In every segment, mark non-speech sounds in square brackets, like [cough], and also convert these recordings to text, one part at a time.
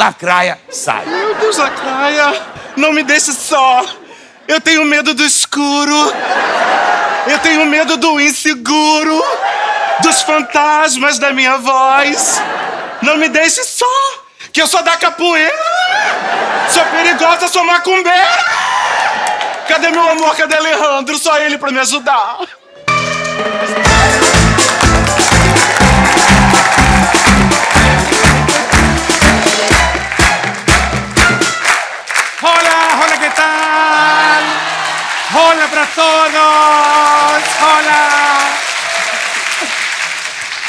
Lacraia, sai. Meu Deus, Lacraia, não me deixe só. Eu tenho medo do escuro. Eu tenho medo do inseguro. Dos fantasmas da minha voz. Não me deixe só, que eu sou da capoeira. Sou perigosa, sou macumbeira. Cadê meu amor? Cadê Alejandro? Só ele pra me ajudar. Para todos. Hola.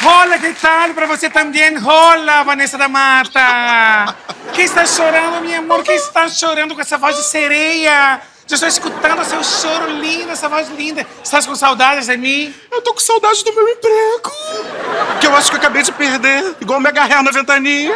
Hola, ¿qué tal? Para você também. Hola, Vanessa da Mata. Que está chorando, meu amor? Que está chorando com essa voz de sereia? Já estou escutando seu choro lindo, essa voz linda. Estás com saudades de mim? Eu tô com saudade do meu emprego. Que eu acho que eu acabei de perder. Igual o Mega Hair na ventania.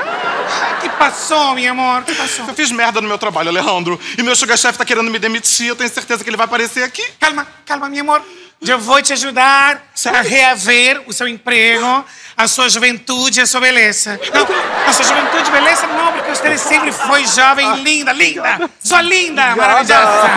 Que passou, meu amor? Que passou? Eu fiz merda no meu trabalho, Alejandro. E meu sugar chef tá querendo me demitir. Eu tenho certeza que ele vai aparecer aqui. Calma, calma, meu amor. Eu vou te ajudar a reaver o seu emprego, a sua juventude e a sua beleza. Não, a sua juventude e beleza não, porque você sempre foi jovem, linda, linda. Só linda, maravilhosa.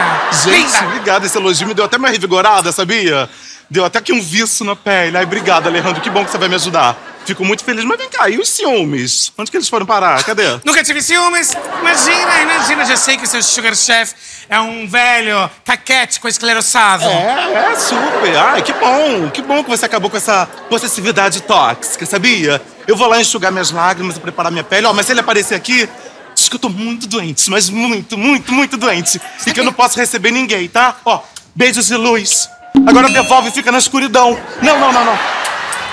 Gente, linda. obrigado. Esse elogio me deu até uma revigorada, sabia? Deu até aqui um viço na pele. Ai, obrigado, Alejandro. Que bom que você vai me ajudar. Fico muito feliz. Mas vem cá, e os ciúmes? Onde que eles foram parar? Cadê? [laughs] Nunca tive ciúmes? Imagina, imagina, já sei que o seu sugar chef é um velho caquético esclerosado. É, é super. Ai, que bom. Que bom que você acabou com essa possessividade tóxica, sabia? Eu vou lá enxugar minhas lágrimas e preparar minha pele. Ó, mas se ele aparecer aqui, diz que eu tô muito doente. Mas muito, muito, muito doente. E que eu não posso receber ninguém, tá? Ó, beijos de luz. Agora devolve e fica na escuridão. Não, não, não, não.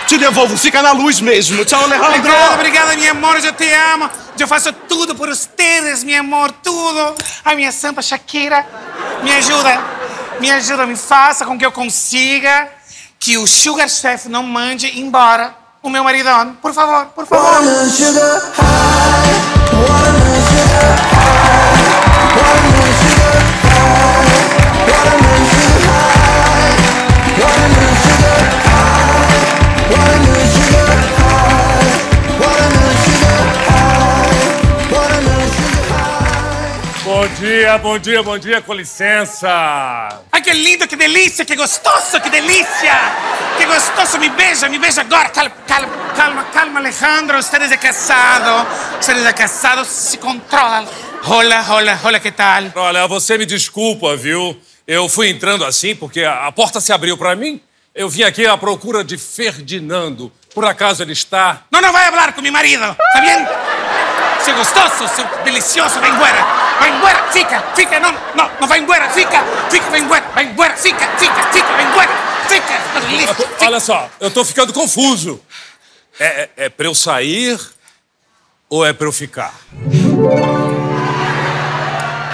Te devolvo, fica na luz mesmo. Tchau, Alejandro. Obrigada, obrigada, meu amor, eu te amo. Eu faço tudo por vocês, meu amor, tudo. Ai, minha santa Shakira, me ajuda, me ajuda, me faça com que eu consiga que o Sugar Chef não mande embora o meu maridão. Por favor, por favor. Bom dia, bom dia, bom dia, com licença. Ai, que lindo, que delícia, que gostoso, que delícia. Que gostoso, me beija, me beija agora. Calma, calma, calma, calma, Alejandro. Ustedes é casado, ustedes é casado, se controlam. Hola, hola, hola, que tal? Olha, você me desculpa, viu? Eu fui entrando assim porque a a porta se abriu pra mim. Eu vim aqui à procura de Ferdinando. Por acaso ele está? No, no vai hablar con mi marido, ¿está bien? Seu gostoso, seu delicioso, vai embora. Vai embora, fica, fica, não, não, não vai embora, fica, fica, vai embora, vai embora, fica, fica, fica, vai embora, fica. Tá delícia, fica. Olha só, eu tô ficando confuso. É, é, é pra eu sair ou é pra eu ficar?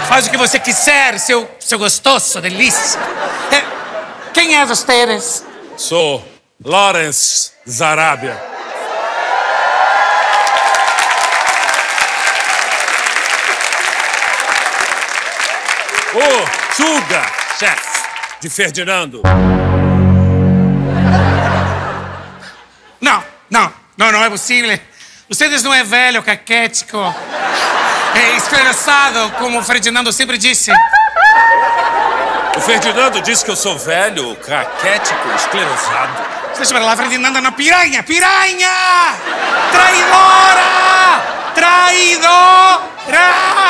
Faz o que você quiser, seu, seu gostoso, delícia. É, quem é vocês? Sou Lawrence Zarabia. O Sugar Chef de Ferdinando. Não, não, não, não é possível. Vocês não é velho, caquético, é esclerosado, como o Ferdinando sempre disse. O Ferdinando disse que eu sou velho, caquético, esclerosado. Deixa eu lá, Ferdinando, não, piranha, piranha! Traidora! Traidora!